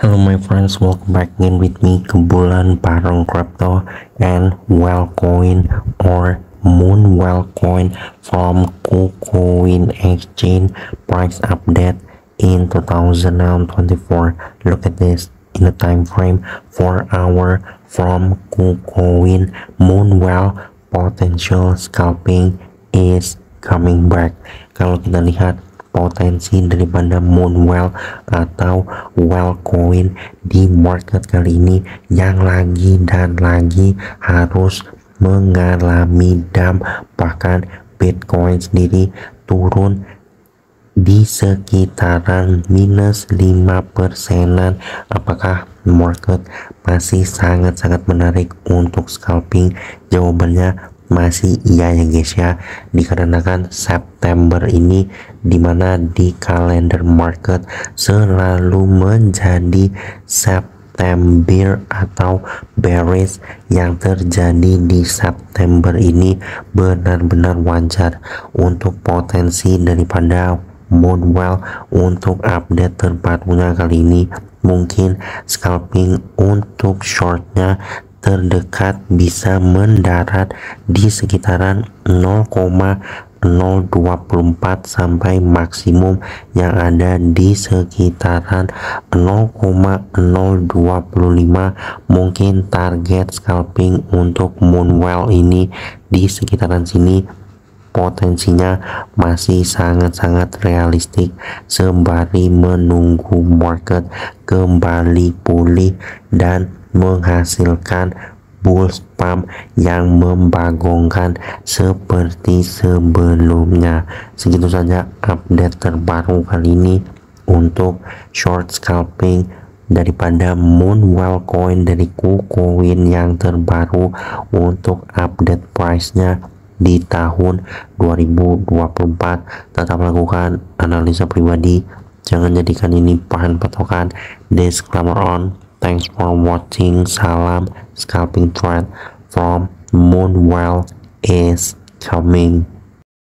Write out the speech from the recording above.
Hello my friends, welcome back again with me Kebulan Bareng Crypto and Wellcoin or Moon Wellcoin from KuCoin Exchange price update in 2024. Look at this in the time frame 4 hour from KuCoin Moonwell potential scalping is coming back. Kalau kita lihat potensi daripada Moonwell atau Wellcoin di market kali ini yang lagi dan lagi harus mengalami dump bahkan Bitcoin sendiri turun di sekitaran minus 5 persenan. Apakah market masih sangat-sangat menarik untuk scalping? Jawabannya masih iya ya guys ya. Dikarenakan September ini di mana di kalender market selalu menjadi September atau bearish yang terjadi di September ini. Benar-benar wajar untuk potensi daripada Moonwell untuk update terbarunya kali ini. Mungkin scalping untuk shortnya terdekat bisa mendarat di sekitaran 0,024 sampai maksimum yang ada di sekitaran 0,025 mungkin target scalping untuk Moonwell ini di sekitaran sini potensinya masih sangat-sangat realistik. Sembari menunggu market kembali pulih dan menghasilkan bull spam yang membagongkan seperti sebelumnya. Segitu saja update terbaru kali ini untuk short scalping daripada Moonwell coin dari KuCoin yang terbaru untuk update price-nya di tahun 2024 tetap lakukan analisa pribadi jangan jadikan ini bahan patokan. Disclaimer on Thanks for watching. Salam scalping trend from Moonwell is coming.